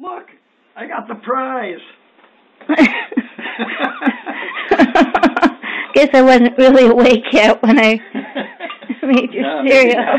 Look, I got the prize. Guess I wasn't really awake yet when I made your No, cereal.